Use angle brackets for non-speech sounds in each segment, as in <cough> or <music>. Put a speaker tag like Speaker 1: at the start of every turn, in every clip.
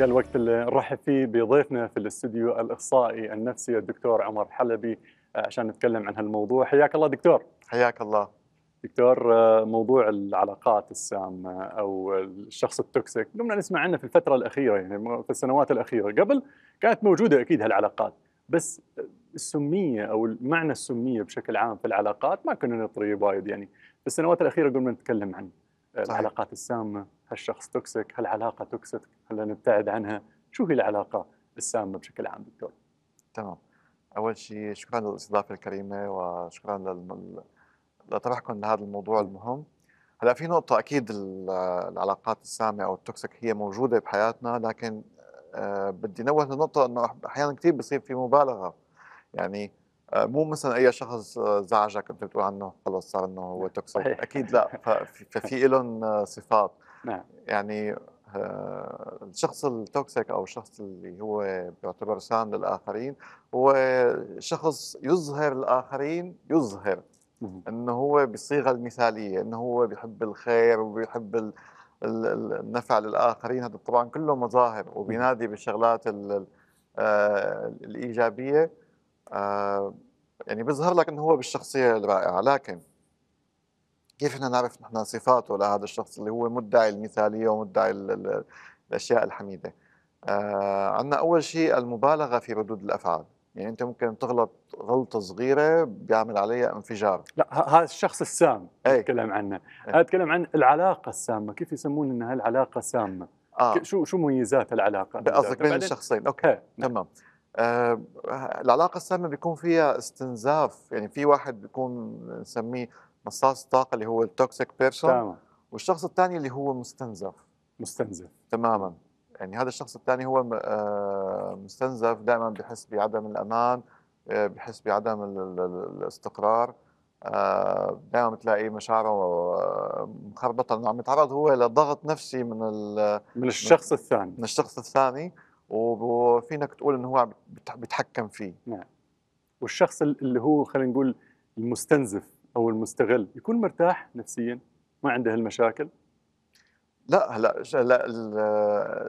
Speaker 1: يا الوقت اللي نرحب فيه بضيفنا في الاستوديو الإخصائي النفسي الدكتور عمر حلبي آه، عشان نتكلم عن هالموضوع. حياك الله دكتور.
Speaker 2: حياك الله.
Speaker 1: دكتور آه، موضوع العلاقات السامه أو الشخص التوكسيك. قمنا نسمع عنه في الفترة الأخيرة يعني في السنوات الأخيرة قبل كانت موجودة أكيد هالعلاقات بس السمية أو المعنى السمية بشكل عام في العلاقات ما كنا نطري وايد. يعني في السنوات الأخيرة قمنا نتكلم عن
Speaker 2: صحيح.
Speaker 1: العلاقات السامة هالشخص toxic هالعلاقة toxic هل نبتعد عنها. شو هي العلاقة السامة بشكل عام دكتور؟
Speaker 2: تمام. أول شيء شكرا للاستضافة الكريمة وشكرا لطرحكم لهذا الموضوع المهم. هلا في نقطة أكيد ال- العلاقات السامة أو ال toxic هي موجودة بحياتنا لكن آه، بدي نوه لنقطة إنه أح- أحيانا كثير بصير في مبالغة. يعني آه، مو مثلا أي شخص زعجك أنت بتقول عنه خلص صار إنه هو
Speaker 1: toxic.
Speaker 2: أكيد لا. ففي ففي لهم آه، صفات.
Speaker 1: نعم.
Speaker 2: يعني آه، الشخص التوكسيك أو الشخص اللي هو بيعتبر سام للاخرين هو شخص يظهر الآخرين يظهر. إنه هو بالصيغة المثالية إنه هو بيحب الخير وبيحب ال- ال- ال- النفع للآخرين. هذا طبعا كله مظاهر وبينادي بالشغلات ال- ال- آه، الإيجابية آه، يعني بيظهر لك إنه هو بالشخصية الرائعة. لكن كيف بدنا نعرف نحن صفاته لهذا الشخص اللي هو مدعي المثالية ومدعي ال- ال- الأشياء الحميدة؟ آه عندنا أول شيء المبالغة في ردود الأفعال. يعني أنت ممكن تغلط غلطة صغيرة بيعمل عليها انفجار.
Speaker 1: لا هذا الشخص السام
Speaker 2: أي.
Speaker 1: نتكلم عنه.
Speaker 2: أي.
Speaker 1: أتكلم عن العلاقة السامة. كيف يسمون إنها العلاقة سامه ك- شو شو مميزات العلاقة؟
Speaker 2: قصدك بين الشخصين. okay
Speaker 1: okay نعم.
Speaker 2: تمام. آه العلاقة السامة بيكون فيها استنزاف. يعني في واحد بيكون نسميه مصاص طاقة اللي هو ال toxic person
Speaker 1: تمام.
Speaker 2: والشخص الثاني اللي هو مستنزف.
Speaker 1: مستنزف.
Speaker 2: تماما. يعني هذا الشخص الثاني هو آه، مستنزف دائما بحس بعدم الأمان آه، بحس بعدم ال- ال- ال- الاستقرار. آه، دائما بتلاقيه مشاعره مخربطة انه عم يتعرض هو لضغط نفسي من
Speaker 1: من الشخص الثاني.
Speaker 2: من الشخص الثاني وفينك تقول إنه هو بيتحكم فيه.
Speaker 1: والشخص ال- اللي هو خلينا نقول المستنزف أو المستغل يكون مرتاح نفسيا ما عنده هالمشاكل
Speaker 2: لا هلا لا ال-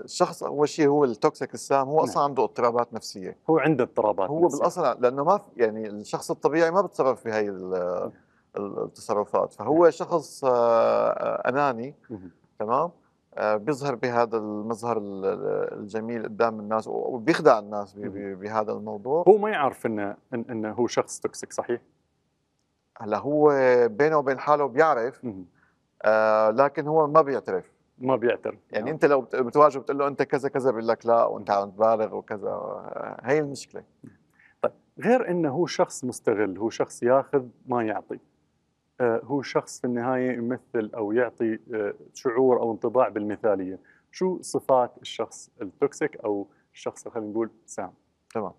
Speaker 2: الشخص أول شيء هو ال toxic السام هو أصلا
Speaker 1: نعم.
Speaker 2: عنده اضطرابات نفسية
Speaker 1: هو عنده اضطرابات
Speaker 2: هو
Speaker 1: نفسية.
Speaker 2: بالأصل لأنه ما في يعني الشخص الطبيعي ما بتصرف في هي ال- ال- التصرفات فهو شخص آه، أناني
Speaker 1: مهم.
Speaker 2: تمام آه، بيظهر بهذا المظهر ال- ال- الجميل قدام الناس وبيخدع الناس بهذا الموضوع
Speaker 1: هو ما يعرف إنه إنه هو شخص toxic صحيح؟
Speaker 2: هلا هو بينه وبين حاله بيعرف. آه، لكن هو ما بيعترف.
Speaker 1: ما بيعترف.
Speaker 2: يعني
Speaker 1: نعم.
Speaker 2: انت لو بت- بتواجهه بتقول له انت كذا كذا بيقول لك لا وانت عم تبالغ وكذا هي المشكلة.
Speaker 1: غير إنه هو شخص مستغل هو شخص ياخذ ما يعطي. آه، هو شخص في النهاية يمثل أو يعطي آه، شعور أو انطباع بالمثالية. شو صفات الشخص التوكسيك أو الشخص خلينا نقول سام؟
Speaker 2: تمام.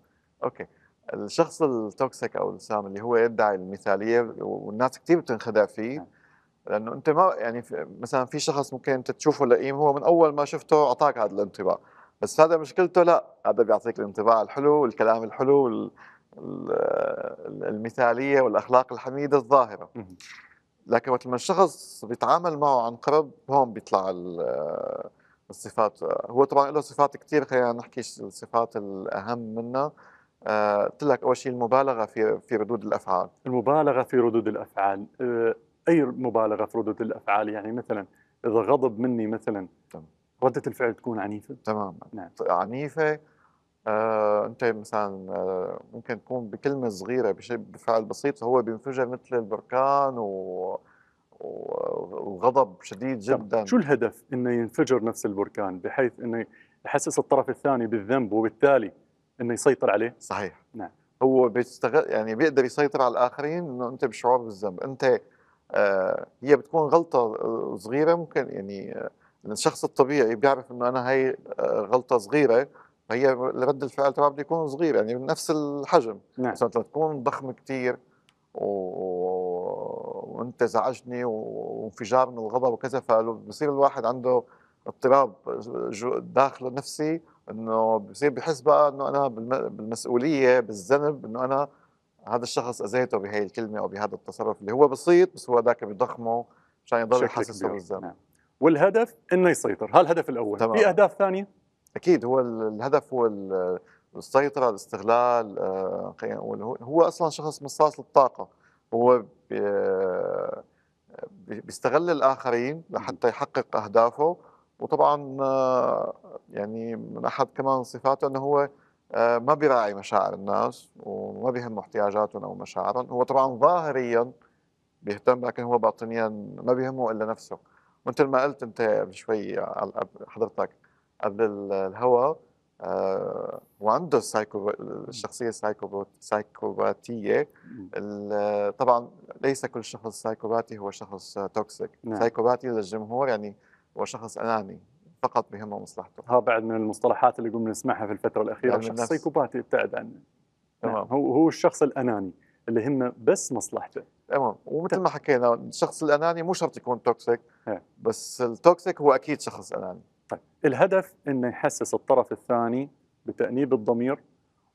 Speaker 2: okay. الشخص ال toxic أو السام اللي هو يدعي المثالية والناس كثير بتنخدع فيه.
Speaker 1: نعم.
Speaker 2: لأنه أنت ما يعني مثلا في شخص ممكن أنت تشوفه لئيم هو من أول ما شفته أعطاك هذا الانطباع. بس هذا مشكلته لا هذا بيعطيك الانطباع الحلو والكلام الحلو وال- المثالية والأخلاق الحميدة
Speaker 1: الظاهرة.
Speaker 2: لكن وقت ما الشخص بيتعامل معه عن قرب هون بيطلع ال- الصفات. هو طبعا له صفات كثير خلينا نحكي الصفات الأهم منها قلت لك أول شيء المبالغة في في ردود الأفعال.
Speaker 1: المبالغة في ردود الأفعال. آه، أي مبالغة في ردود الأفعال؟ يعني مثلا إذا غضب مني مثلا
Speaker 2: تمام.
Speaker 1: ردة الفعل تكون عنيفة؟
Speaker 2: تماما.
Speaker 1: نعم.
Speaker 2: عنيفة. آه، أنت مثلا آه، ممكن تكون بكلمة صغيرة بشيء بفعل بسيط هو بينفجر مثل البركان و وغضب شديد. جدا.
Speaker 1: شو الهدف إنه ينفجر نفس البركان؟ بحيث إنه يحسس الطرف الثاني بالذنب وبالتالي إنه يسيطر عليه.
Speaker 2: صحيح.
Speaker 1: نعم.
Speaker 2: هو بيستغل يعني بيقدر يسيطر على الآخرين إنه أنت بشعور بالذنب. أنت آه هي بتكون غلطة آه، صغيرة ممكن يعني آه الشخص الطبيعي بيعرف إنه أنا هي آه غلطة صغيرة فهي رد الفعل تبعها بده يكون صغير يعني من نفس الحجم.
Speaker 1: نعم.
Speaker 2: بس لما تكون ضخم كثير و... وأنت زعجني وانفجار من الغضب وكذا فبصير الواحد عنده اضطراب جو- داخله نفسي إنه بصير بحس بقى إنه أنا بالم- بالمسؤولية بالذنب إنه أنا هذا الشخص أذيته بهي الكلمة أو بهذا التصرف اللي هو بسيط بس هو ذاك بيضخمه عشان يضل يحسسه. بالذنب.
Speaker 1: نعم. والهدف؟ إنه يسيطر. هذا الهدف الأول.
Speaker 2: تمام.
Speaker 1: في أهداف ثانية؟
Speaker 2: أكيد. هو ال- الهدف هو ال- السيطرة الاستغلال آه، هو أصلا شخص مصاص للطاقة. هو بي- بي- بيستغل الآخرين لحتى يحقق أهدافه. وطبعا آه، يعني من أحد كمان صفاته إنه هو آه، ما بيراعي مشاعر الناس وما بيهم احتياجاتهم أو مشاعرهم. هو طبعا ظاهريا بيهتم لكن هو باطنيا ما بيهمه إلا نفسه. مثل ما قلت أنت قبل شوي حضرتك قبل ال- الهوى آه، وعنده السايكو الشخصية ال psychopath سايكوباتية. ال- طبعا ليس كل شخص سايكوباتي هو شخص toxic
Speaker 1: نعم.
Speaker 2: سايكوباتي للجمهور يعني هو شخص أناني. فقط بهمه مصلحته
Speaker 1: ها بعد من المصطلحات اللي قمنا نسمعها في الفترة الأخيرة
Speaker 2: علم النفس شخص.
Speaker 1: سيكوباتي ابتعد عنه
Speaker 2: تمام.
Speaker 1: نعم. هو هو الشخص الأناني اللي همه بس مصلحته
Speaker 2: تمام ومثل ما حكينا الشخص الأناني مو شرط يكون toxic
Speaker 1: إيه.
Speaker 2: بس التوكسيك هو أكيد شخص أناني
Speaker 1: طيب الهدف إنه يحسس الطرف الثاني بتأنيب الضمير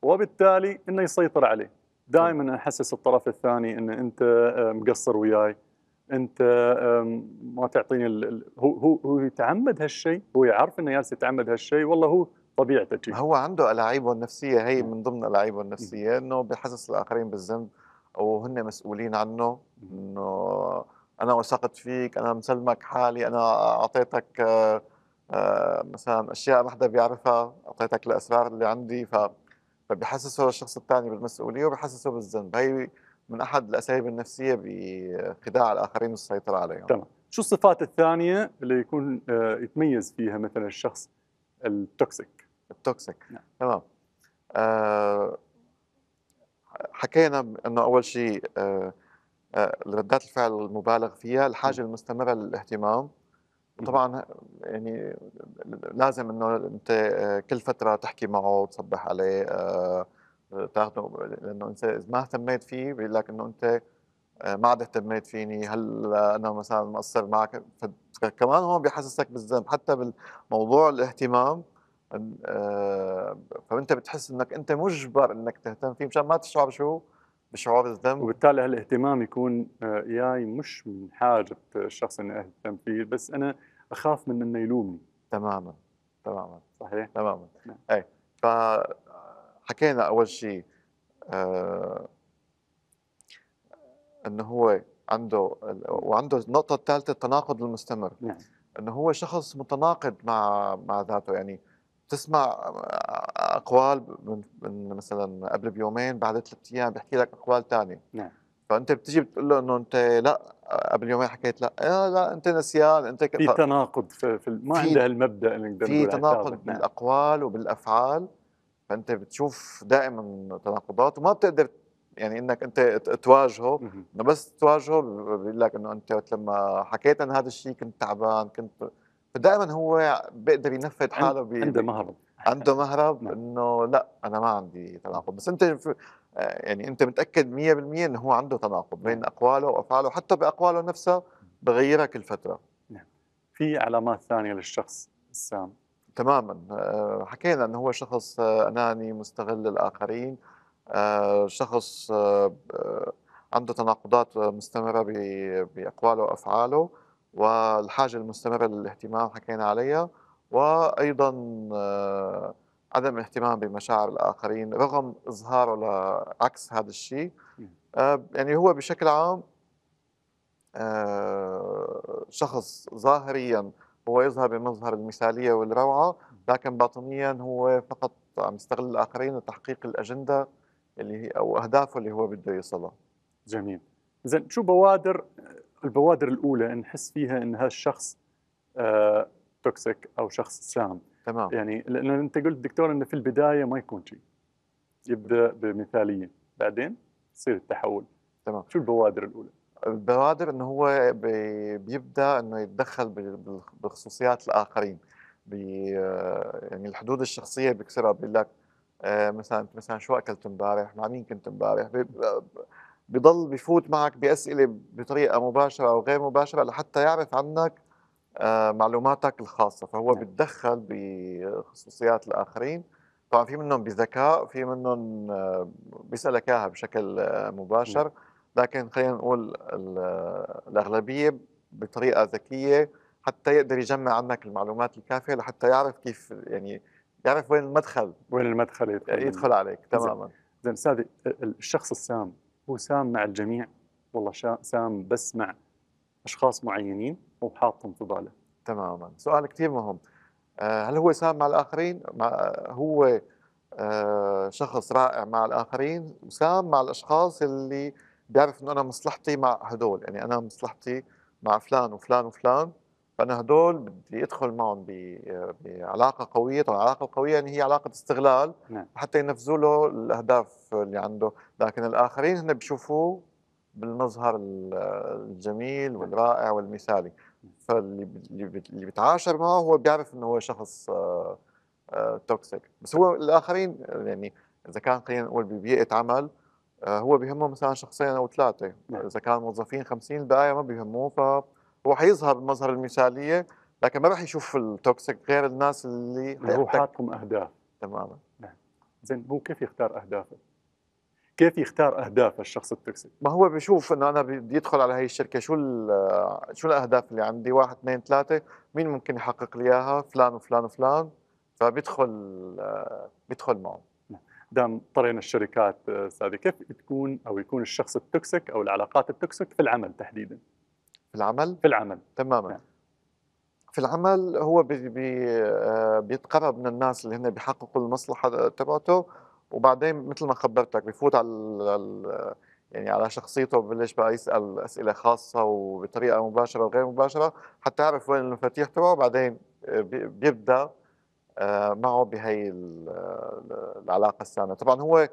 Speaker 1: وبالتالي إنه يسيطر عليه دائما أحسس الطرف الثاني إن أنت آه، مقصر وياي أنت ما تعطيني ال... هو هو هو يتعمد هالشيء هو يعرف إنه جالس يتعمد هالشيء والله هو طبيعته.
Speaker 2: هو عنده ألاعيبه النفسية هي. من ضمن ألاعيبه النفسية إنه بحسس الآخرين بالذنب أو هن مسؤولين عنه إنه أنا وثقت فيك أنا مسلمك حالي أنا أعطيتك آه، آه، مثلا أشياء ما حدا بيعرفها أعطيتك الأسرار اللي عندي ف فبحسسه الشخص الثاني بالمسؤولية وبحسسه بالذنب هي من أحد الأساليب النفسية بخداع الآخرين والسيطرة عليهم.
Speaker 1: تمام. شو الصفات الثانية اللي يكون آه، يتميز فيها مثلا الشخص ال
Speaker 2: toxic ال toxic
Speaker 1: نعم.
Speaker 2: تمام. آه حكينا إنه أول شيء آه آه ردات الفعل المبالغ فيها الحاجة المستمرة للاهتمام. وطبعا يعني لازم إنه أنت آه، كل فترة تحكي معه وتصبح عليه آه، تاخده لأنه أنت إذا ما اهتميت فيه بيقول لك إنه أنت آه، ما عاد اهتميت فيني هل أنا مثلا مقصر معك؟ فكمان هون بيحسسك بالذنب. حتى بالموضوع الاهتمام آه، فأنت بتحس إنك أنت مجبر إنك تهتم فيه مشان ما تشعر شو؟ بشعور الذنب.
Speaker 1: وبالتالي هالاهتمام يكون آه، جاي مش من حاجة الشخص إني أهتم فيه بس أنا أخاف من إنه يلومني.
Speaker 2: تماما. تماما.
Speaker 1: صحيح؟
Speaker 2: تماما.
Speaker 1: نعم.
Speaker 2: اي فحكينا أول شيء آه إنه هو عنده وعنده النقطة الثالثة التناقض المستمر
Speaker 1: نعم
Speaker 2: إنه هو شخص متناقض مع مع ذاته يعني تسمع أقوال من, من مثلا قبل بيومين بعد ثلاث أيام بيحكي لك أقوال ثانية
Speaker 1: نعم.
Speaker 2: فأنت بتيجي بتقول له إنه أنت لأ قبل يومين حكيت لأ آه لأ أنت نسيان أنت ك...
Speaker 1: في تناقض في, في ما عنده هالمبدأ اللي نقدر
Speaker 2: في تناقض.
Speaker 1: نعم.
Speaker 2: بالأقوال وبالأفعال فأنت بتشوف دائما تناقضات وما بتقدر يعني إنك أنت تواجهه. إنه بس تواجهه بيقول لك إنه أنت وقت لما حكيت عن هذا الشيء كنت تعبان كنت فدائما هو بيقدر ينفذ حاله ب...
Speaker 1: عنده مهرب.
Speaker 2: عنده مهرب
Speaker 1: نعم.
Speaker 2: إنه لا أنا ما عندي تناقض. بس أنت يعني أنت متأكد 100% إنه هو عنده تناقض بين
Speaker 1: نعم.
Speaker 2: أقواله وأفعاله حتى بأقواله نفسها بغيرها كل فترة.
Speaker 1: في علامات ثانية للشخص السام.
Speaker 2: تماما. آه، حكينا إنه هو شخص آه، أناني مستغل الآخرين. آه، شخص عنده تناقضات مستمرة بأقواله وأفعاله والحاجة المستمرة للاهتمام حكينا عليها وأيضا عدم اهتمام بمشاعر الآخرين رغم إظهاره لعكس هذا الشيء. يعني هو بشكل عام شخص ظاهريا هو يظهر بمظهر المثالية والروعة لكن باطنيا هو فقط عم يستغل الآخرين لتحقيق الأجندة اللي هي أو أهدافه اللي هو بده يوصلها.
Speaker 1: جميل. زين شو بوادر البوادر الأولى نحس فيها إن هذا الشخص آه toxic أو شخص سام؟
Speaker 2: تمام.
Speaker 1: يعني لأنه أنت قلت دكتور إنه في البداية ما يكون شيء. يبدأ بمثالية. بعدين يصير التحول.
Speaker 2: تمام.
Speaker 1: شو البوادر الأولى؟
Speaker 2: البوادر إنه هو بي- بيبدأ إنه يتدخل بخصوصيات الآخرين يعني الحدود الشخصية بيكسرها بيقول لك آه، مثلا مثلا شو أكلت إمبارح؟ مع مين كنت إمبارح؟ بيضل بيفوت معك بأسئلة بطريقة مباشرة أو غير مباشرة لحتى يعرف عنك آه، معلوماتك الخاصة. فهو
Speaker 1: نعم.
Speaker 2: بيتدخل بخصوصيات الآخرين. طبعا في منهم بذكاء في منهم آه، بيسألك إياها بشكل مباشر. لكن خلينا نقول ال- الأغلبية بطريقة ذكية حتى يقدر يجمع عنك المعلومات الكافية لحتى يعرف كيف يعني بيعرف وين المدخل.
Speaker 1: وين المدخل يدخل.
Speaker 2: يدخل عليك تماما.
Speaker 1: زين أستاذي الشخص السام هو سام مع الجميع. والله سام بس مع أشخاص معينين وحاطهم في باله
Speaker 2: تماما. سؤال كثير مهم. آه، هل هو سام مع الآخرين؟ مع هو آه، شخص رائع مع الآخرين وسام مع الأشخاص اللي بيعرف إنه أنا مصلحتي مع هدول يعني أنا مصلحتي مع فلان وفلان وفلان فأنا هدول بدي أدخل معهم ب- بعلاقة قوية. طبعا العلاقة القوية يعني هي علاقة استغلال
Speaker 1: نعم.
Speaker 2: حتى ينفذوا له الأهداف اللي عنده. لكن الآخرين هن بيشوفوه بالمظهر ال- الجميل والرائع والمثالي. فاللي ب- اللي بت- اللي بيتعاشر معه هو بيعرف إنه هو شخص آه، آه، توكسيك بس هو الآخرين يعني إذا كان خلينا نقول ببيئة عمل آه، هو بيهمه مثلا شخصين أو ثلاثة.
Speaker 1: نعم.
Speaker 2: إذا كان موظفين 50 البقايا ما بيهموه فهو حيظهر بالمظهر المثالية لكن ما راح يشوف ال toxic غير الناس اللي
Speaker 1: اللي هو
Speaker 2: حيحت.
Speaker 1: حاطهم أهداف.
Speaker 2: تماما.
Speaker 1: زين هو كيف يختار أهدافه؟ كيف يختار أهداف الشخص ال toxic؟
Speaker 2: ما هو بيشوف إنه أنا بدي ادخل على هي الشركة شو شو الأهداف اللي عندي؟ واحد اثنين ثلاثة. مين ممكن يحقق لي إياها؟ فلان وفلان وفلان. فبيدخل بيدخل معه.
Speaker 1: دام طرينا الشركات آه، استاذي كيف تكون أو يكون الشخص ال toxic أو العلاقات ال toxic في العمل تحديدا؟
Speaker 2: في العمل
Speaker 1: في العمل
Speaker 2: تماما
Speaker 1: نعم.
Speaker 2: في العمل هو بي بي آه، بيتقرب من الناس اللي هن بيحققوا المصلحة تبعته وبعدين مثل ما خبرتك بفوت على يعني على شخصيته ببلش بقى يسأل أسئلة خاصة وبطريقة مباشرة وغير مباشرة حتى يعرف وين المفاتيح تبعه بعدين آه، بي- بيبدأ آه، معه بهي ال- ال- العلاقة السامة. طبعا هو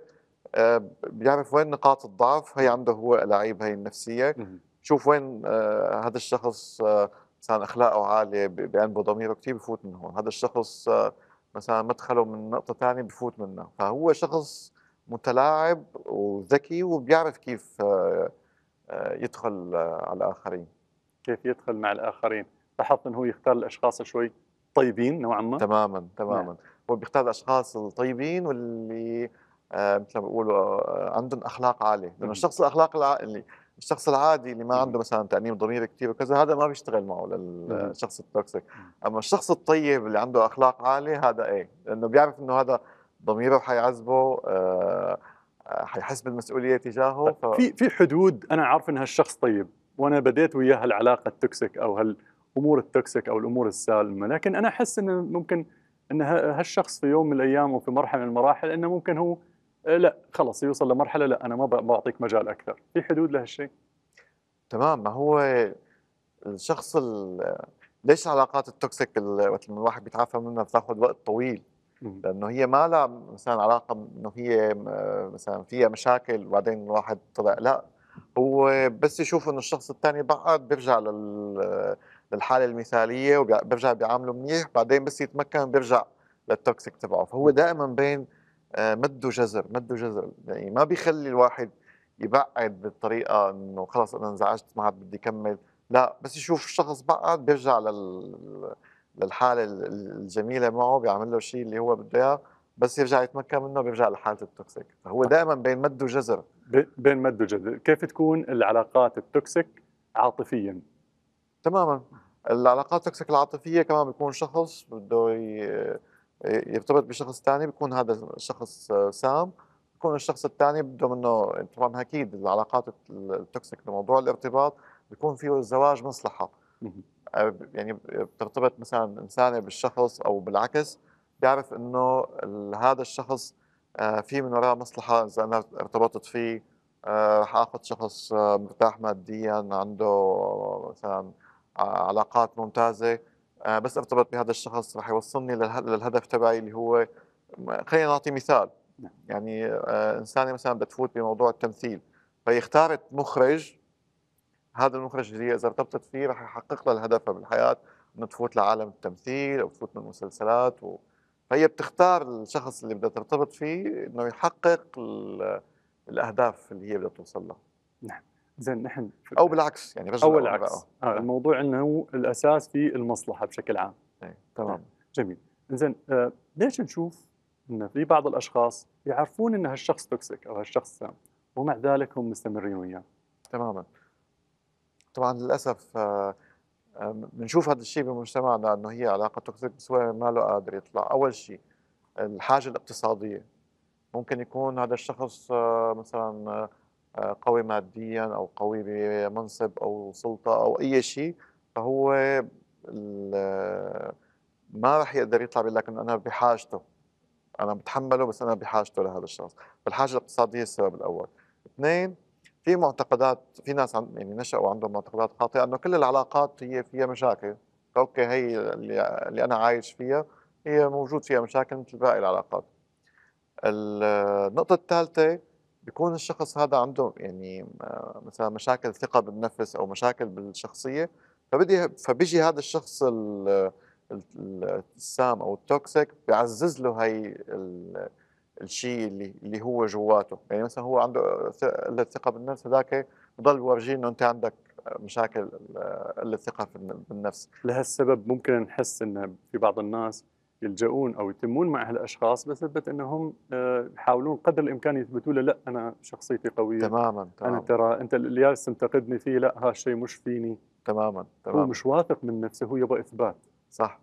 Speaker 2: آه، بيعرف وين نقاط الضعف هي عنده هو لعيب هي
Speaker 1: النفسية.
Speaker 2: شوف وين آه، هذا الشخص آه، مثلا أخلاقه عالية ب- بينبه ضميره كثير بفوت من هون. هذا الشخص آه، مثلا مدخله من نقطة ثانية بفوت منها فهو شخص متلاعب وذكي وبيعرف كيف آه، آه، يدخل آه، على الآخرين.
Speaker 1: كيف يدخل مع الآخرين؟ لاحظت إنه هو يختار الأشخاص شوي طيبين نوعا ما.
Speaker 2: تماما تماما. هو بيختار الأشخاص الطيبين واللي آه، مثل ما بيقولوا آه، عندهم أخلاق عالية.
Speaker 1: لأنه.
Speaker 2: الشخص الأخلاق الع... اللي الشخص العادي اللي ما. عنده مثلا تانيب ضمير كثير وكذا هذا ما بيشتغل معه. للشخص التوكسيك أما الشخص الطيب اللي عنده أخلاق عالية هذا إيه؟ لأنه بيعرف إنه هذا ضميره حيعذبه آه، آه، حيحس بالمسؤولية تجاهه ف...
Speaker 1: في في حدود أنا عارف إن هالشخص طيب وأنا بديت وياه العلاقه ال toxic أو هالامور ال toxic أو الأمور السامة لكن أنا أحس إنه ممكن إن هالشخص في يوم من الأيام وفي مرحلة من المراحل إنه ممكن هو آه، لا خلص يوصل لمرحلة لا أنا ما بعطيك مجال أكثر. في حدود لهالشيء؟
Speaker 2: تمام. ما هو الشخص ال... ليش العلاقات ال toxic ال- وقت الواحد بيتعافى منها بتاخذ وقت طويل. لأنه هي ما لها مثلا علاقة إنه هي مثلا فيها مشاكل وبعدين الواحد طلع لا. هو بس يشوف إنه الشخص الثاني بعد بيرجع لل للحالة المثالية وبيرجع بيعامله منيح بعدين بس يتمكن بيرجع للتوكسيك تبعه. فهو دائما بين آه، مد وجزر مد وجزر. يعني ما بيخلي الواحد يبعد بالطريقة إنه خلص أنا انزعجت ما عاد بدي اكمل لا بس يشوف الشخص بعد بيرجع لل للحالة ال- الجميلة معه بيعمل له الشيء اللي هو بده إياه بس يرجع يتمكن منه بيرجع لحالة ال toxic فهو دائما بين مد وجزر.
Speaker 1: بين مد وجزر. كيف تكون العلاقات ال toxic عاطفيا؟
Speaker 2: تماما. العلاقات ال toxic العاطفية كمان بيكون شخص بده يرتبط بشخص ثاني بيكون هذا الشخص سام. بيكون الشخص الثاني بده منه طبعا أكيد العلاقات ال toxic بموضوع الارتباط بيكون فيه الزواج مصلحة. يعني بترتبط مثلا إنسانة بالشخص أو بالعكس بيعرف إنه هذا الشخص آه، في من وراه مصلحة إذا أنا ارتبطت فيه آه، رح آخذ شخص آه، مرتاح ماديا عنده مثلا علاقات ممتازة. آه، بس ارتبط بهذا الشخص رح يوصلني للهدف تبعي اللي هو خلينا نعطي مثال.
Speaker 1: نعم.
Speaker 2: يعني آه، إنسانة مثلا بدها تفوت بموضوع التمثيل فهي اختارت مخرج. هذا المخرج اللي هي إذا ارتبطت فيه رح يحقق لها هدفها بالحياة إنه تفوت لعالم التمثيل أو تفوت من المسلسلات و... فهي بتختار الشخص اللي بدها ترتبط فيه إنه يحقق ال... الأهداف اللي هي بدها توصل لها.
Speaker 1: زين نحن
Speaker 2: أو بالعكس يعني
Speaker 1: أو
Speaker 2: أو
Speaker 1: العكس.
Speaker 2: امرأة.
Speaker 1: آه الموضوع إنه الأساس في المصلحة بشكل عام.
Speaker 2: إيه، تمام.
Speaker 1: جميل. زين آه ليش نشوف إن في بعض الأشخاص يعرفون إن هالشخص toxic أو هالشخص سام ومع ذلك هم مستمرين وياه؟
Speaker 2: تماما. طبعا للأسف آه، آه، بنشوف هذا الشيء بمجتمعنا إنه هي علاقة toxic بس هو ما له قادر يطلع. أول شيء الحاجة الاقتصادية. ممكن يكون هذا الشخص آه، مثلا آه، قوي ماديا أو قوي بمنصب أو سلطة أو أي شيء فهو ما راح يقدر يطلع بيقول لك إنه أنا بحاجته. أنا بتحمله بس أنا بحاجته لهذا الشخص. فالحاجة الاقتصادية السبب الأول. اثنين في معتقدات في ناس عن يعني نشأوا عندهم معتقدات خاطئة إنه كل العلاقات هي فيها مشاكل. أوكي هي اللي, أنا عايش فيها هي موجود فيها مشاكل مثل باقي العلاقات. النقطة الثالثة بيكون الشخص هذا عنده يعني مثلا مشاكل ثقة بالنفس أو مشاكل بالشخصية فبدي فبيجي هذا الشخص السام أو التوكسيك بيعزز له هي الشيء اللي اللي هو جواته. يعني مثلا هو عنده قلة ثقة بالنفس هذاك بضل بورجيه إنه أنت عندك مشاكل قلة ثقة بالنفس.
Speaker 1: لهالسبب ممكن نحس ان في بعض الناس يلجؤون أو يتمون مع هالأشخاص بسبب إنهم آه، يحاولون قدر الإمكان يثبتوا له لأ أنا شخصيتي قوية.
Speaker 2: تماما تماما.
Speaker 1: أنا ترى أنت اللي جالس تنتقدني فيه لأ هالشيء مش فيني.
Speaker 2: تماما تماما.
Speaker 1: هو مش واثق من نفسه هو يبغى إثبات.
Speaker 2: صح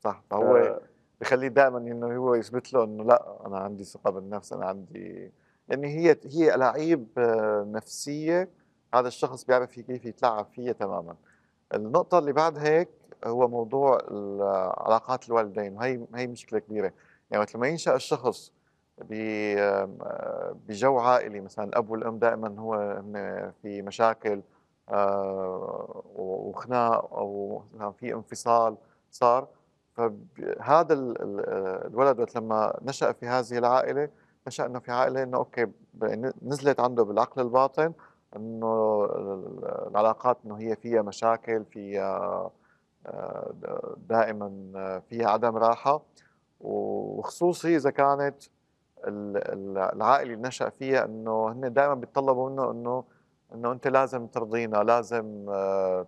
Speaker 2: صح. فهو ف... بخليه دائما إنه هو يثبت له إنه لأ أنا عندي ثقة بالنفس أنا عندي يعني هي هي الاعيب نفسية. هذا الشخص بيعرف كيف يتلاعب فيها تماما. النقطة اللي بعد هيك هو موضوع علاقات الوالدين وهي هي مشكلة كبيرة. يعني وقت لما ينشأ الشخص بجو عائلي مثلا الأب والأم دائما هو في مشاكل آه، وخناق أو في انفصال صار. فهذا الولد وقت لما نشأ في هذه العائلة نشأ إنه في عائلة إنه أوكي نزلت عنده بالعقل الباطن إنه العلاقات إنه هي فيها مشاكل فيها دائما فيها عدم راحة. وخصوصي إذا كانت العائلة اللي نشأ فيها إنه هن دائما بيتطلبوا منه إنه إنه أنت لازم ترضينا لازم آه،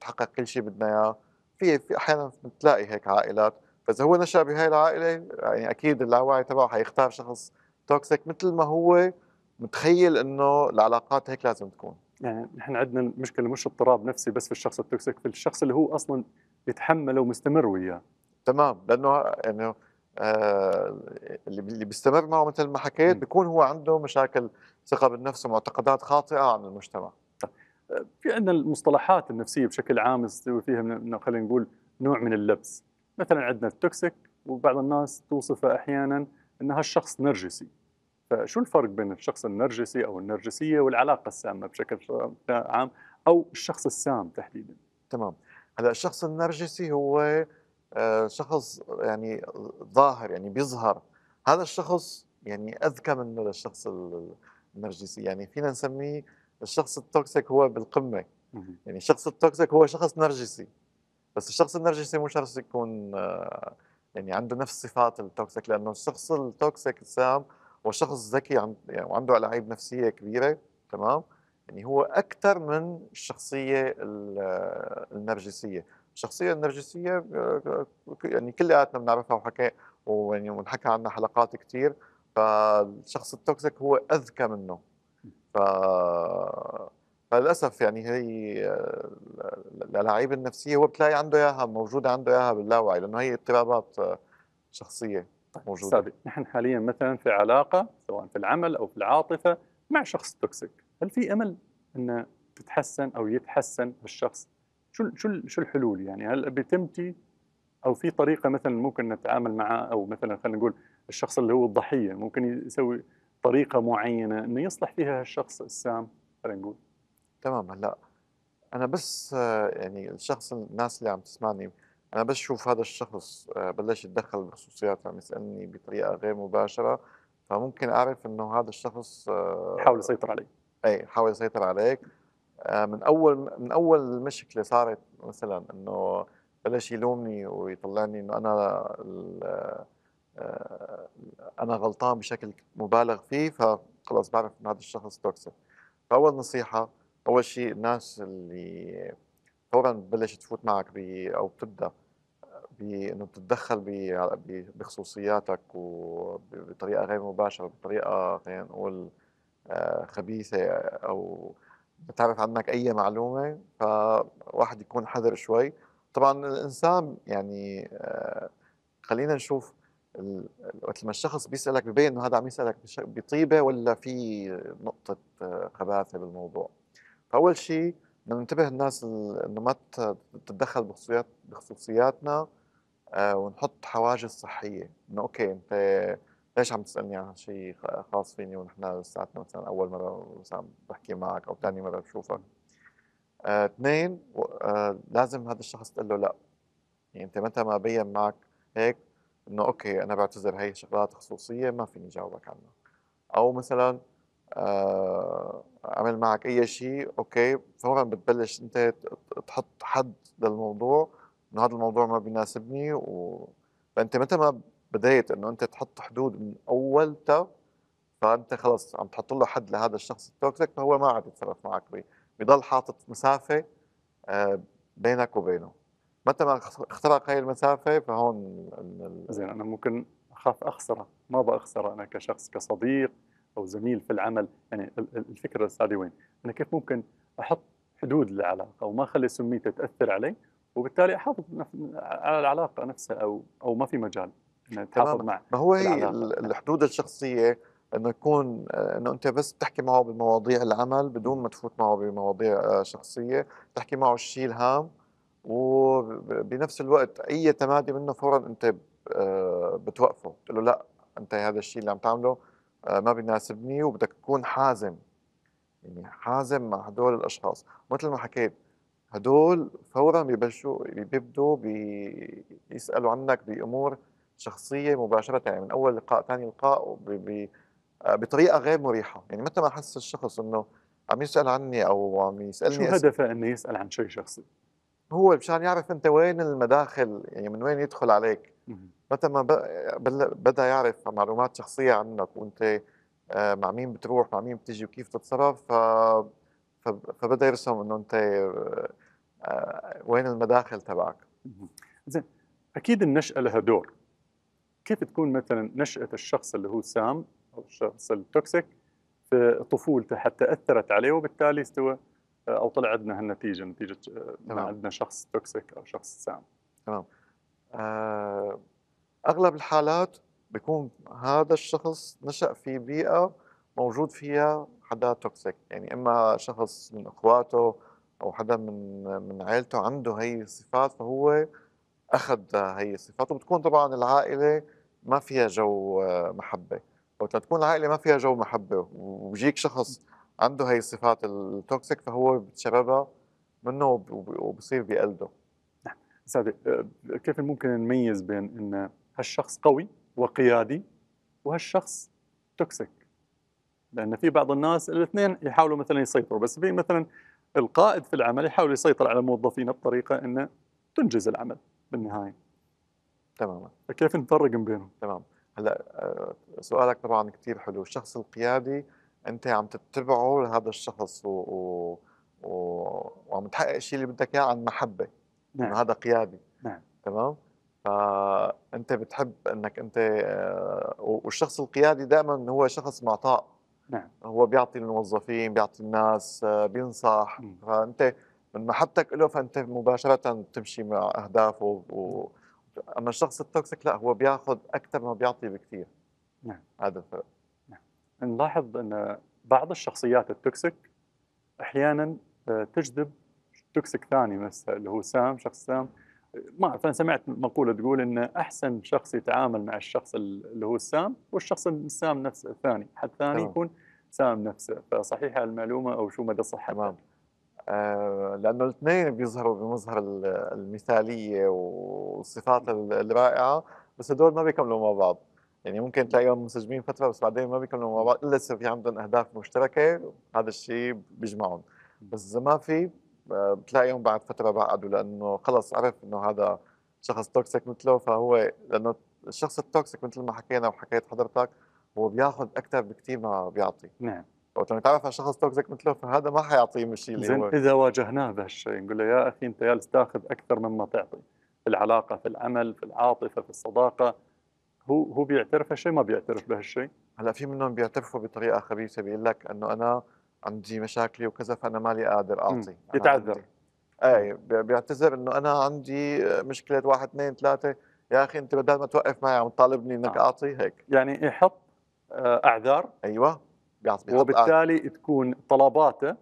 Speaker 2: تحقق كل شيء بدنا إياه. في أحيانا بتلاقي هيك عائلات. فإذا هو نشأ بهاي العائلة يعني أكيد اللاوعي تبعه حيختار شخص toxic مثل ما هو متخيل إنه العلاقات هيك لازم تكون.
Speaker 1: يعني نحن عندنا المشكلة مش اضطراب نفسي بس في الشخص ال toxic في الشخص اللي هو أصلا يتحمله ومستمر وياه.
Speaker 2: تمام لأنه إنه آه اللي بيستمر معه مثل ما حكيت بيكون هو عنده مشاكل ثقة بالنفس ومعتقدات خاطئة عن المجتمع.
Speaker 1: في عندنا المصطلحات النفسية بشكل عام يستوي فيها من خلينا نقول نوع من اللبس. مثلا عندنا التوكسيك وبعض الناس توصفه أحيانا إن هالشخص نرجسي. فشو الفرق بين الشخص النرجسي أو النرجسية والعلاقة السامة بشكل عام أو الشخص السام تحديدا؟
Speaker 2: تمام. هلأ الشخص النرجسي هو آه، شخص يعني ظاهر يعني بيظهر. هذا الشخص يعني أذكى من الشخص النرجسي. يعني فينا نسميه الشخص ال toxic هو بالقمة. يعني الشخص ال toxic هو شخص نرجسي. بس الشخص النرجسي مو شرط يكون آه، يعني عنده نفس صفات ال toxic لأنه الشخص ال toxic السام هو شخص ذكي يعني وعنده ألعاب نفسية كبيرة تمام؟ يعني هو أكثر من الشخصية النرجسية. الشخصية النرجسية آه، يعني كلياتنا بنعرفها وحكى ويعني ونحكى عنها حلقات كثير فالشخص التوكسيك هو أذكى منه. ف فللأسف يعني هي الألعاب النفسية هو بتلاقي عنده إياها موجودة عنده إياها باللاوعي لأنه هي اضطرابات شخصية.
Speaker 1: طيب، موجودة. سابق. <laughs> نحن حاليا مثلا في علاقة سواء في العمل أو في العاطفة مع شخص توكسيك هل في أمل انه تتحسن أو يتحسن الشخص؟ شو شو شو الحلول يعني؟ هل بتمتي أو في طريقة مثلا ممكن نتعامل معه أو مثلا خلينا نقول الشخص اللي هو الضحية ممكن يسوي طريقة معينة إنه يصلح فيها الشخص السام خلينا نقول؟
Speaker 2: تمام هلا أنا بس يعني الشخص الناس اللي عم تسمعني أنا بس شوف هذا الشخص بلش يتدخل بخصوصياتي عم يسألني بطريقة غير مباشرة فممكن أعرف إنه هذا الشخص
Speaker 1: يحاول يسيطر عليك.
Speaker 2: اي حاول يسيطر عليك. من أول من أول المشكلة صارت مثلا إنه بلش يلومني ويطلعني إنه أنا آه، أنا غلطان بشكل مبالغ فيه فخلص بعرف ان هذا الشخص توكسيك. فأول نصيحة أول شيء الناس اللي فورا بتبلش تفوت معك أو بتبدأ بانه بتتدخل بخصوصياتك وبطريقه غير مباشرة بطريقة خلينا نقول آه، خبيثة أو بتعرف عنك أي معلومة فواحد يكون حذر شوي. طبعا الإنسان يعني آه، خلينا نشوف وقت لما الشخص بيسألك ببين إنه هذا عم يسألك بطيبة ولا في نقطة آه، خباثة بالموضوع. فأول شيء بدنا ننتبه الناس ال- إنه ما تتدخل بخصوصيات بخصوصياتنا. ونحط حواجز صحية. إنه okay أنت ليش عم تسألني عن شيء خاص فيني ونحن لساتنا مثلا أول مرة مثلا بحكي معك أو ثاني مرة بشوفك؟ آه، اثنين آه، لازم هذا الشخص تقول له لا. يعني أنت متى ما بين معك هيك إنه okay أنا بعتذر هي شغلات خصوصية ما فيني جاوبك عنها. أو مثلا آه عمل معك أي شيء okay فورا بتبلش أنت تحط حد للموضوع انه هذا الموضوع ما بيناسبني و... فأنت متى ما بديت إنه أنت تحط حدود من أولتها فأنت خلص عم تحط له حد لهذا الشخص ال toxic فهو ما عاد يتصرف معك بي- بيضل حاطط مسافة آه بينك وبينه. متى ما اخ- اخترق هاي المسافة فهون ال- ال-
Speaker 1: زين أنا ممكن أخاف أخسره ما أبغى أخسره أنا كشخص كصديق أو زميل في العمل. يعني ال- ال- الفكرة هذه وين؟ أنا كيف ممكن أحط حدود للعلاقة وما أخلي سميته تأثر علي؟ وبالتالي أحافظ على العلاقة نفسها أو أو ما في مجال انها تحافظ. مع
Speaker 2: ما هو هي. الحدود الشخصية إنه يكون آه، إنه أنت بس بتحكي معه بمواضيع العمل بدون ما تفوت معه بمواضيع آه، شخصية تحكي معه الشيء الهام وبنفس الوقت أي تمادي منه فورا أنت آه، بتوقفه بتقول له لا أنت هذا الشيء اللي عم تعمله ما بيناسبني وبدك تكون حازم يعني حازم مع هدول الأشخاص مثل ما حكيت هدول فورا بيبلشوا بيبدوا بيسالوا عنك بأمور شخصية مباشرة يعني من أول لقاء ثاني لقاء آه، بطريقة غير مريحة يعني متى ما أحس الشخص إنه عم يسأل عني أو عم
Speaker 1: شو
Speaker 2: يسالني أس-
Speaker 1: هدفه إنه يسأل عن شيء شخصي؟
Speaker 2: هو مشان يعرف أنت وين المداخل يعني من وين يدخل عليك. متى ما بدأ يعرف معلومات شخصية عنك وأنت آه، مع مين بتروح مع مين بتجي وكيف تتصرف ف فبدأ يرسم إنه أنت آه، آه، وين المداخل تبعك.
Speaker 1: زين أكيد النشأة لها دور كيف تكون مثلا نشأة الشخص اللي هو سام أو الشخص ال toxic في طفولته حتى أثرت عليه وبالتالي استوى أو طلع عندنا هالنتيجة نتيجة آه، ما
Speaker 2: تمام.
Speaker 1: عندنا شخص toxic أو شخص سام
Speaker 2: آه، أغلب الحالات بيكون هذا الشخص نشأ في بيئة موجود فيها حدا toxic يعني إما شخص من إخواته أو حدا من من عائلته عنده هي الصفات فهو أخذ هي الصفات وبتكون طبعا العائلة ما فيها جو آه، محبة. وقت تكون العائلة ما فيها جو محبة وبيجيك شخص عنده هي الصفات ال toxic فهو بتشربها منه وب- وب- وبصير بيقلده.
Speaker 1: سادة آه، كيف ممكن نميز بين إن هالشخص قوي وقيادي وهالشخص toxic لأن في بعض الناس الاثنين يحاولوا مثلا يسيطروا بس في مثلا القائد في العمل يحاول يسيطر على موظفينه بطريقة إنه تنجز العمل بالنهاية.
Speaker 2: تماما.
Speaker 1: فكيف نفرق بينهم؟
Speaker 2: تمام. هلأ آه، سؤالك طبعا كثير حلو. الشخص القيادي أنت عم تتبعه لهذا الشخص و... و... و... وعم تحقق الشيء اللي بدك إياه عن محبة.
Speaker 1: نعم.
Speaker 2: هذا قيادي.
Speaker 1: نعم.
Speaker 2: تمام؟ فأنت بتحب إنك أنت آه، والشخص القيادي دائما هو شخص معطاء.
Speaker 1: نعم.
Speaker 2: هو بيعطي الموظفين بيعطي الناس آه، بينصح
Speaker 1: مم.
Speaker 2: فأنت من محبتك له فأنت مباشرة بتمشي مع أهدافه و... أما الشخص ال toxic لا هو بياخذ أكثر ما بيعطي بكثير
Speaker 1: نعم.
Speaker 2: هذا الفرق
Speaker 1: نلاحظ أن بعض الشخصيات ال toxic أحيانا آه، تجذب toxic ثاني نفسه اللي هو سام شخص سام ما أعرف، أنا سمعت مقولة تقول إن أحسن شخص يتعامل مع الشخص اللي هو السام والشخص السام نفسه الثاني حد ثاني. يكون سام نفسه فصحيحه المعلومة أو شو مدى صحتها؟
Speaker 2: تمام. آه لأنه الاثنين بيظهروا بمظهر ال- المثالية والصفات ال- الرائعة بس هدول ما بيكملوا مع بعض. يعني ممكن تلاقيهم منسجمين فترة بس بعدين ما بيكملوا مع بعض إلا يصير في عندهم أهداف مشتركة هذا الشيء بيجمعهم. بس إذا ما في آه، بتلاقيهم بعد فترة بعقدوا لأنه خلص عرف إنه هذا شخص توكسيك مثله فهو لأنه الشخص ال toxic مثل ما حكينا وحكيت حضرتك هو بياخذ أكثر بكثير ما بيعطي.
Speaker 1: نعم.
Speaker 2: وقت لما يتعرف على شخص toxic مثله فهذا ما حيعطيه من الشيء اللي
Speaker 1: زين
Speaker 2: هو
Speaker 1: إذا واجهناه بهالشيء نقول له يا أخي أنت جالس تاخذ أكثر مما تعطي في العلاقة في العمل في العاطفة في الصداقة. هو هو بيعترف هالشيء ما بيعترف بهالشيء
Speaker 2: هلا في منهم بيعترفوا بطريقة خبيثة بيقول لك إنه أنا عندي مشاكلي وكذا فأنا مالي قادر أعطي. أنا
Speaker 1: يتعذر.
Speaker 2: أي بي- بيعتذر إنه أنا عندي مشكلة واحد اثنين ثلاثة. يا أخي أنت بدل ما توقف معي عم تطالبني إنك
Speaker 1: آه.
Speaker 2: أعطي هيك.
Speaker 1: يعني يحط
Speaker 2: أعذار. أيوه.
Speaker 1: وبالتالي تكون طلباته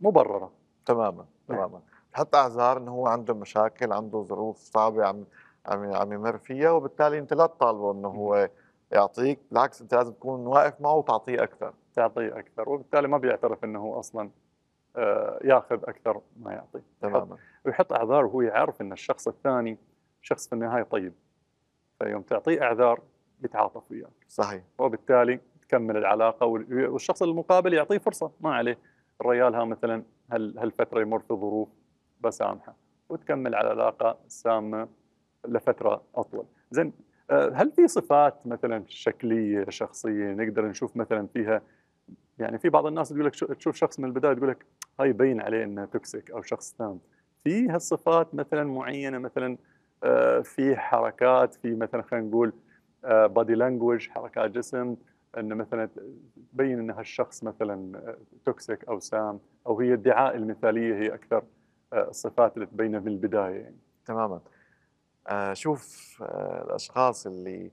Speaker 1: مبررة.
Speaker 2: تماما. تماما. بحط أعذار إنه هو عنده مشاكل عنده ظروف صعبة عم عم عم يمر فيها وبالتالي أنت لا تطالبه إنه هو يعطيك بالعكس أنت لازم تكون واقف معه وتعطيه أكثر.
Speaker 1: تعطيه أكثر. وبالتالي ما بيعترف إنه هو أصلا آه، ياخذ أكثر ما يعطي.
Speaker 2: تماما.
Speaker 1: ويحط أعذار وهو يعرف إن الشخص الثاني شخص في النهاية طيب. فيوم تعطيه أعذار بيتعاطف وياك
Speaker 2: صحيح.
Speaker 1: وبالتالي تكمل العلاقة وال- والشخص المقابل يعطيه فرصة. ما عليه. الريال ها مثلا هالفترة يمر في ظروف بسامحه وتكمل على العلاقة السامة لفترة أطول. زين آه، هل في صفات مثلا شكلية شخصية نقدر نشوف مثلا فيها؟ يعني في بعض الناس تقول لك شو- تشوف شخص من البداية تقول لك هاي يبين عليه إنه toxic أو شخص سام. في هالصفات مثلا معينة مثلا آه، في حركات في مثلا خلينا نقول body language حركات جسم ان مثلا تبين إن هالشخص مثلا toxic أو سام أو هي ادعاء المثالية هي أكثر آه، الصفات اللي تبينها من البداية يعني.
Speaker 2: تماما. آه شوف آه الأشخاص اللي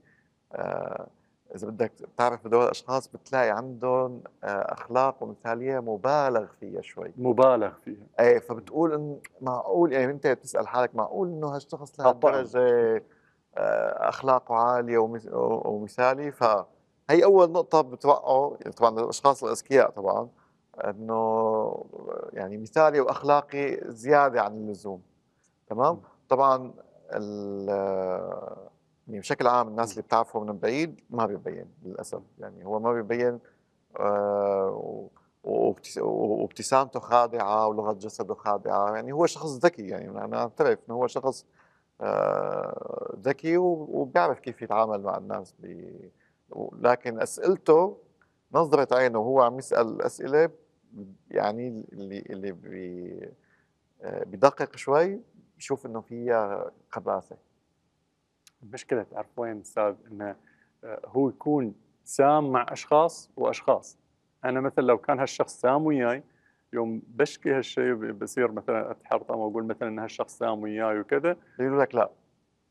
Speaker 2: آه إذا بدك تعرف هدول الأشخاص بتلاقي عندهم آه أخلاق ومثالية مبالغ فيها شوي.
Speaker 1: مبالغ فيها.
Speaker 2: إيه فبتقول إن معقول يعني أنت بتسأل حالك معقول إنه هالشخص. لهالدرجه آه، أخلاقه عالية ومث- ومثالي. فهي أول نقطة بتوقعه يعني طبعا الأشخاص الأذكياء طبعا إنه يعني مثالي وأخلاقي زيادة عن اللزوم. تمام. طبعا يعني بشكل عام الناس اللي بتعرفه من بعيد ما بيبين للأسف. يعني هو ما بيبين آه، وابتسامته خادعة ولغة جسده خادعة. يعني هو شخص ذكي يعني أنا أعترف إنه هو شخص آه، ذكي و- وبيعرف كيف يتعامل مع الناس ب... لكن أسئلته نظرة عينه وهو عم يسأل أسئلة يعني اللي اللي بي آه، بدقق شوي بشوف إنه فيها خباثة.
Speaker 1: المشكلة تعرف وين أستاذ؟ إنه آه، هو يكون سام مع أشخاص وأشخاص. أنا مثلا لو كان هالشخص سام وياي يوم بشكي هالشيء بصير مثلا اتحرطم وأقول مثلا إن هالشخص سام وياي وكذا.
Speaker 2: بيقولوا لك لا.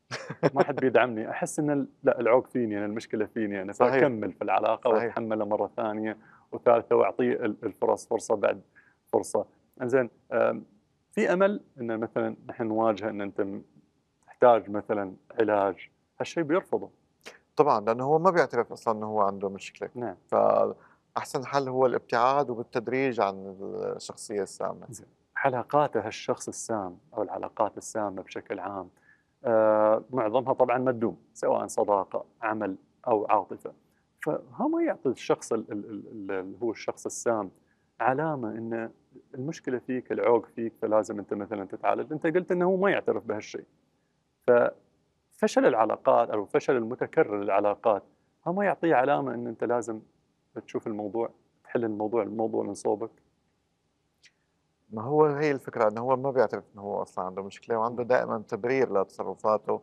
Speaker 2: <laughs>
Speaker 1: ما حد بيدعمني. أحس إن لا العوق فيني أنا المشكلة فيني أنا
Speaker 2: صحيح.
Speaker 1: فأكمل في
Speaker 2: العلاقة.
Speaker 1: واتحملها مرة ثانية وثالثة وأعطيه ال- الفرص فرصة بعد فرصة. إنزين في أمل إن مثلا نحن نواجه إن أنت تحتاج مثلا علاج؟ هالشيء بيرفضه.
Speaker 2: طبعا لأنه هو ما بيعترف أصلا إنه هو عنده مشكلة.
Speaker 1: نعم.
Speaker 2: فاحسن حل هو الابتعاد وبالتدريج عن الشخصية السامة.
Speaker 1: علاقاته هالشخص السام أو العلاقات السامة بشكل عام آه معظمها طبعا ما تدوم سواء صداقة عمل أو عاطفة. فها ما يعطي الشخص ال- ال- ال- اللي هو الشخص السام علامة إن المشكلة فيك العوق فيك فلازم أنت مثلا تتعالج. أنت قلت إنه هو ما يعترف بهالشيء. ففشل العلاقات أو فشل المتكرر للعلاقات ها ما يعطيه علامة إن أنت لازم تشوف الموضوع تحل الموضوع الموضوع من صوبك
Speaker 2: ما هو هي الفكرة إنه هو ما بيعترف إنه هو أصلا عنده مشكلة وعنده دائما تبرير لتصرفاته.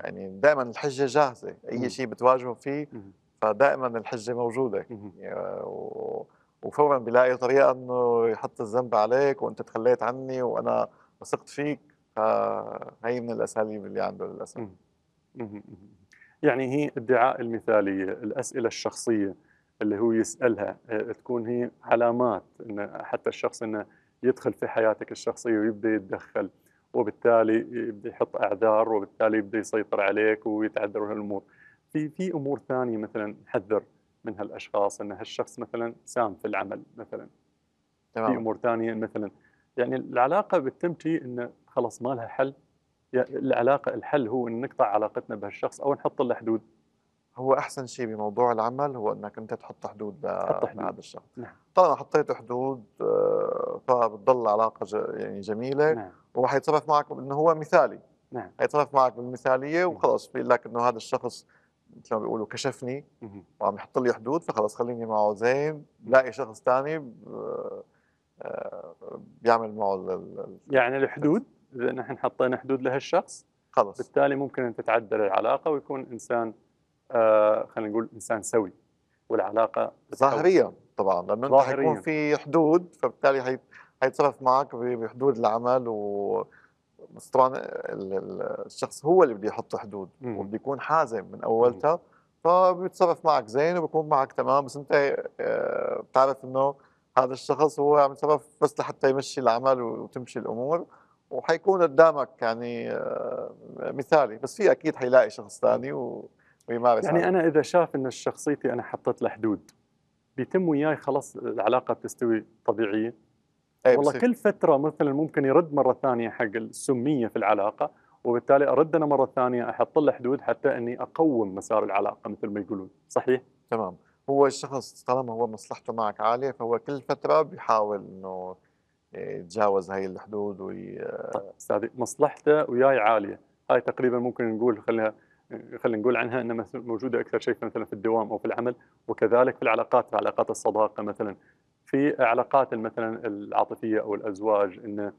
Speaker 2: يعني دائما الحجة جاهزة
Speaker 1: مم.
Speaker 2: اي شيء بتواجهه فيه. فدائما الحجة موجودة.
Speaker 1: مهم.
Speaker 2: يعني وفورا بيلاقي طريقة إنه يحط الذنب عليك وأنت تخليت عني وأنا وثقت فيك. فهي من الأساليب اللي عنده
Speaker 1: للأسف. يعني هي ادعاء المثالية الأسئلة الشخصية. اللي هو يسألها آه، تكون هي علامات إن حتى الشخص إنه يدخل في حياتك الشخصية ويبدأ يتدخل وبالتالي يبدأ يحط أعذار وبالتالي يبدأ يسيطر عليك ويتعذر الأمور. في في أمور ثانية مثلا نحذر من هالأشخاص إن هالشخص مثلا سام في العمل مثلا. في
Speaker 2: تمام
Speaker 1: أمور ثانية مثلا يعني العلاقة بتتم شيء انه خلاص ما لها حل يعني العلاقة الحل هو إن نقطع علاقتنا بهالشخص أو نحط له حدود.
Speaker 2: هو أحسن شيء بموضوع العمل هو إنك أنت تحط حدود
Speaker 1: تحط حدود.
Speaker 2: لهذا الشخص.
Speaker 1: نعم.
Speaker 2: طالما حطيت حدود آه، فبتضل العلاقه ج- يعني جميلة.
Speaker 1: نعم.
Speaker 2: وهو حيتصرف معك انه هو مثالي.
Speaker 1: نعم.
Speaker 2: حيتصرف معك بالمثالية وخلص بيقول لك إنه هذا الشخص مثل ما بيقولوا كشفني. وعم يحط لي حدود فخلص خليني معه زين. بلاقي شخص ثاني بيعمل معه ال- ال-
Speaker 1: يعني الحدود إذا نحن حطينا حدود لهالشخص
Speaker 2: خلص
Speaker 1: بالتالي ممكن أن تتعدل العلاقة ويكون إنسان آه خلينا نقول إنسان سوي والعلاقة.
Speaker 2: ظاهريا طبعا لأنه
Speaker 1: أنت.
Speaker 2: حيكون في حدود فبالتالي حي- حيتصرف معك بحدود العمل و بس طبعا ال- ال- الشخص هو اللي بده يحط حدود. وبده يكون حازم من أولتها فبيتصرف معك زين وبيكون معك تمام بس أنت آه، بتعرف إنه هذا الشخص هو عم يتصرف بس لحتى يمشي العمل وتمشي الأمور وحيكون قدامك يعني آه، مثالي بس في أكيد حيلاقي شخص ثاني و- ويمارس
Speaker 1: يعني. أنا إذا شاف إن شخصيتي أنا حطيت لها حدود بيتم وياي خلاص العلاقة بتستوي طبيعية.
Speaker 2: إيه
Speaker 1: والله
Speaker 2: بصير-
Speaker 1: كل فترة مثلا ممكن يرد مرة ثانية حق السمية في العلاقة وبالتالي أرد أنا مرة ثانية أحط له حدود حتى إني أقوم مسار العلاقة مثل ما يقولون. صحيح؟
Speaker 2: تمام. هو الشخص طالما هو مصلحته معك عالية فهو كل فترة بيحاول إنه يتجاوز هاي الحدود وي...
Speaker 1: طيب أستاذي مصلحته وياي عالية. هاي تقريبا ممكن نقول خلينا خلينا نقول عنها إنها مثل- موجودة أكثر شيء مثلا في الدوام أو في العمل وكذلك في العلاقات في علاقات الصداقة مثلا. في علاقات مثلا العاطفية أو الأزواج إنه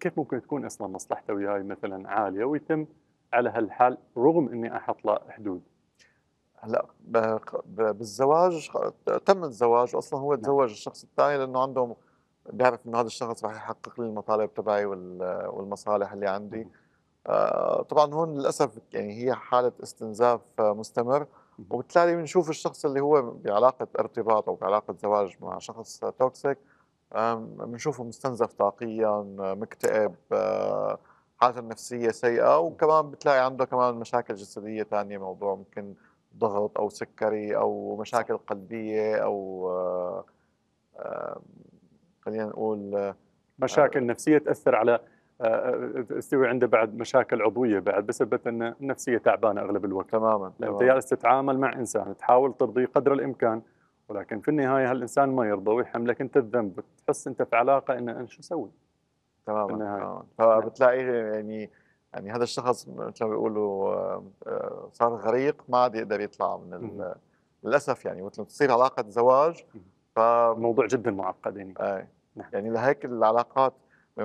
Speaker 1: كيف ممكن تكون أصلا مصلحته وياي مثلا عالية ويتم على هالحال رغم إني أحط له حدود؟
Speaker 2: هلأ. بالزواج تم الزواج واصلا هو تزوج الشخص الثاني لأنه عنده بيعرف إنه هذا الشخص راح يحقق لي المطالب تبعي وال... والمصالح اللي عندي. طبعا هون للأسف يعني هي حالة استنزاف آه، مستمر. وبالتالي بنشوف الشخص اللي هو بعلاقة ارتباط أو بعلاقة زواج مع شخص toxic بنشوفه مستنزف طاقيا آه، مكتئب آه، حالته النفسية سيئة وكمان بتلاقي عنده كمان مشاكل جسدية ثانية موضوع ممكن ضغط أو سكري أو مشاكل قلبية أو آه، آه، خلينا نقول آه،
Speaker 1: مشاكل نفسية تأثر على تستوي عنده بعد مشاكل عضوية بعد بسبب أن النفسية تعبانة أغلب الوقت
Speaker 2: تماما
Speaker 1: انت. جالس تتعامل مع إنسان تحاول ترضيه قدر الإمكان ولكن في النهاية هالإنسان ما يرضى ويحملك انت الذنب تحس أنت في علاقة أن أنا شو أسوي؟
Speaker 2: تماما. فبتلاقي يعني يعني هذا الشخص مثل ما بيقولوا آه، صار غريق ما عاد يقدر يطلع من. للأسف يعني مثل تصير علاقة زواج. ف
Speaker 1: الموضوع جدا معقد يعني
Speaker 2: آه.
Speaker 1: نعم.
Speaker 2: يعني لهيك العلاقات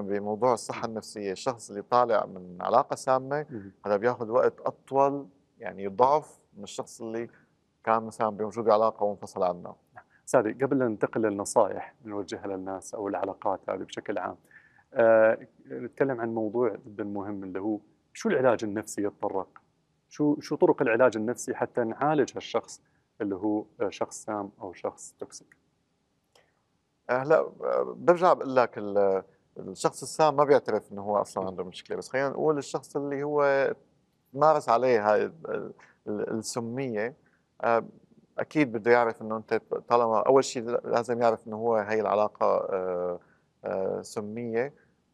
Speaker 2: بموضوع الصحة النفسية الشخص اللي طالع من علاقة
Speaker 1: سامة.
Speaker 2: هذا بياخذ وقت أطول يعني ضعف من الشخص اللي كان مثلا موجود بعلاقه وانفصل عنها
Speaker 1: سادي قبل أن ننتقل للنصائح نوجهها للناس أو العلاقات هذه بشكل عام آه نتكلم عن موضوع جدا مهم اللي هو شو العلاج النفسي يتطرق؟ شو شو طرق العلاج النفسي حتى نعالج هالشخص اللي هو آه، شخص سام أو شخص توكسيك؟
Speaker 2: هلا آه، برجع بقول لك الشخص السام ما بيعترف إنه هو أصلا عنده مشكلة بس خلينا نقول الشخص اللي هو مارس عليه هاي ال- ال- السمية آه، أكيد بده يعرف إنه أنت طالما أول شيء لازم يعرف إنه هو هي العلاقة آه، آه، سمية.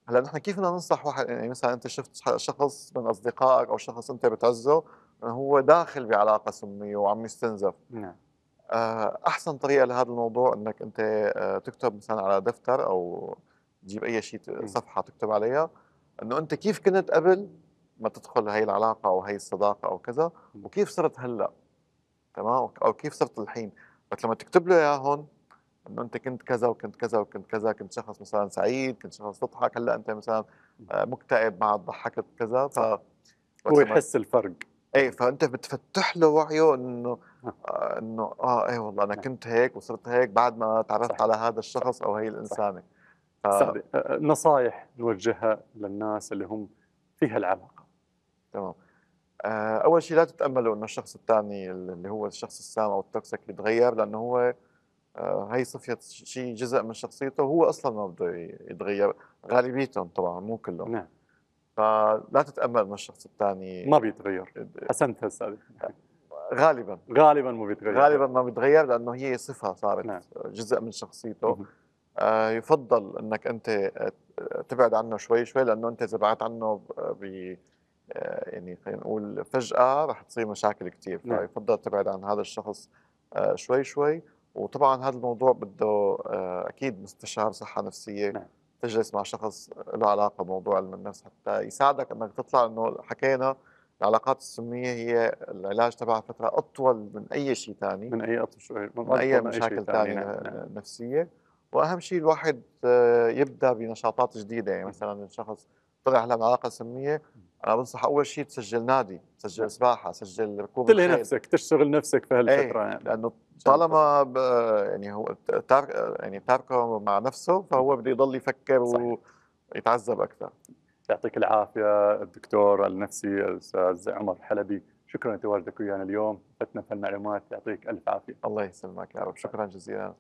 Speaker 2: هلأ نحن كيف بدنا ننصح واحد؟ يعني مثلا أنت شفت شخص من أصدقائك أو شخص أنت بتعزه إنه هو داخل بعلاقة سمية وعم يستنزف.
Speaker 1: نعم.
Speaker 2: أحسن طريقة لهذا الموضوع إنك أنت تكتب مثلا على دفتر أو تجيب أي شيء. صفحة تكتب عليها إنه أنت كيف كنت قبل ما تدخل هي العلاقة أو هي الصداقة أو كذا. وكيف صرت هلأ تمام أو كيف صرت الحين بس لما تكتب له اياهم إنه أنت كنت كذا وكنت كذا وكنت كذا كنت شخص مثلا سعيد كنت شخص تضحك هلأ أنت مثلا آه، مكتئب ما عاد ضحكت كذا ف
Speaker 1: هو يحس الفرق
Speaker 2: إيه فأنت بتفتح له وعيه إنه
Speaker 1: آه.
Speaker 2: آه إنه آه إيه والله
Speaker 1: أنا.
Speaker 2: كنت هيك وصرت هيك بعد ما تعرفت. على هذا الشخص أو هي الإنسانة
Speaker 1: سادي آه، نصائح نوجهها للناس اللي هم في هالعلاقه
Speaker 2: تمام. آه أول شيء لا تتأملوا إنه الشخص الثاني اللي هو الشخص السام أو التوكسيك يتغير لأنه هو آه هي صفيت شيء جزء من شخصيته وهو أصلا ما بده يتغير غالبيتهم طبعا مو كلهم.
Speaker 1: نعم.
Speaker 2: فلا تتأمل إنه الشخص الثاني
Speaker 1: ما بيتغير. حسنت هسه
Speaker 2: غالبا.
Speaker 1: غالبا ما بيتغير.
Speaker 2: غالبا ما بيتغير لأنه هي صفة صارت
Speaker 1: نعم.
Speaker 2: جزء من شخصيته. آه، يفضل إنك أنت آه، تبعد عنه شوي شوي لأنه أنت إذا بعدت عنه ب آه، يعني خلينا نقول فجأة رح تصير مشاكل كثير
Speaker 1: نعم.
Speaker 2: فيفضل تبعد عن هذا الشخص آه، شوي شوي وطبعا هذا الموضوع بده آه، أكيد مستشار صحة نفسية
Speaker 1: نعم.
Speaker 2: تجلس مع شخص له علاقة بموضوع علم النفس حتى يساعدك إنك تطلع إنه حكينا العلاقات السمية هي العلاج تبعها فترة أطول من أي شيء ثاني
Speaker 1: من أي أطر شوي
Speaker 2: من أي مشاكل ثانية
Speaker 1: نعم. نعم.
Speaker 2: نفسية وأهم شيء الواحد آه، يبدأ بنشاطات جديدة. يعني مثلا الشخص طلع هلا علاقه سمية أنا بنصح أول شيء تسجل نادي تسجل سباحة سجل ركوب
Speaker 1: تلهي. نفسك تشتغل نفسك في هالفتره يعني.
Speaker 2: لأنه طالما يعني هو تارك يعني تاركه مع نفسه فهو بده يضل يفكر
Speaker 1: صحيح.
Speaker 2: ويتعذب أكثر.
Speaker 1: يعطيك العافية الدكتور النفسي الأستاذ عمر حلبي. شكرا لتواجدك ويانا اليوم. فتنا في المعلومات يعطيك ألف عافية.
Speaker 2: الله يسلمك يا رب. شكرا جزيلا.